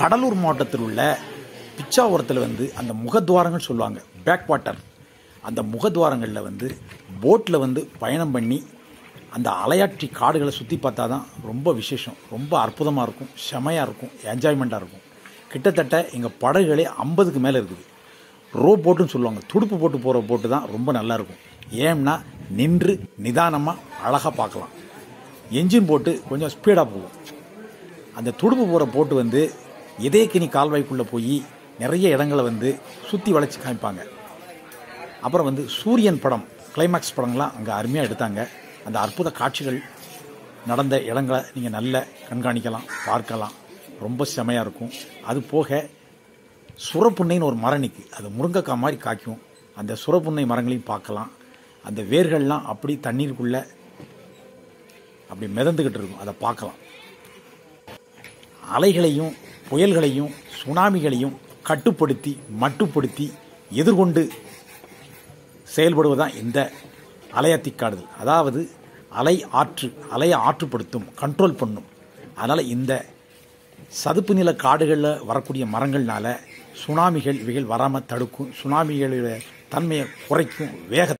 கடலூர் மாவட்டத்தில் உள்ள பிச்சாவரத்தில் வந்து அந்த முகத்வாரங்கள் சொல்லுவாங்க பேக் வாட்டர் அந்த முகத்வாரங்களில் வந்து போட்டில் வந்து பயணம் பண்ணி அந்த அலையாற்றி காடுகளை சுற்றி பார்த்தா தான் ரொம்ப விசேஷம். ரொம்ப அற்புதமாக இருக்கும். செமையாக இருக்கும். என்ஜாய்மெண்ட்டாக இருக்கும். கிட்டத்தட்ட எங்கள் படகுகளே ஐம்பதுக்கு மேலே இருக்குது. ரோ போட்டுன்னு சொல்லுவாங்க. துடுப்பு போட்டு போகிற போட்டு தான் ரொம்ப நல்லா இருக்கும். நின்று நிதானமாக அழகாக பார்க்கலாம். என்ஜின் போட்டு கொஞ்சம் ஸ்பீடாக போகும். அந்த துடுப்பு போகிற போட்டு வந்து இதயக்கினி கால்வாய்க்குள்ளே போய் நிறைய இடங்களை வந்து சுற்றி வளைச்சி காமிப்பாங்க. அப்புறம் வந்து சூரியன் படம் கிளைமாக்ஸ் படங்கள்லாம் அங்கே அருமையாக எடுத்தாங்க. அந்த அற்புத காட்சிகள் நடந்த இடங்களை நீங்கள் நல்ல கண்காணிக்கலாம் பார்க்கலாம். ரொம்ப செமையாக இருக்கும். அது போக சுரப்புண்ணைன்னு ஒரு மரம் நிற்கு அது முருங்கைக்காய் மாதிரி காய்க்கும். அந்த சுரப்புண்ணை மரங்களையும் பார்க்கலாம். அந்த வேர்கள்லாம் அப்படி தண்ணீருக்குள்ளே அப்படி மிதந்துக்கிட்டு இருக்கும். அதை பார்க்கலாம். அலைகளையும் புயல்களையும் சுனாமிகளையும் கட்டுப்படுத்தி மட்டுப்படுத்தி எதிர்கொண்டு செயல்படுவதுதான் இந்த அலையத்திக்காடுதல் அதாவது அலை ஆற்று அலையை ஆற்றுப்படுத்தும் கண்ட்ரோல் பண்ணும். அதனால் இந்த சதுப்பு நில காடுகளில் வரக்கூடிய மரங்கள்னால சுனாமிகள் இவைகள் வராமல் தடுக்கும் சுனாமிகளோட தன்மையை குறைக்கும் வேக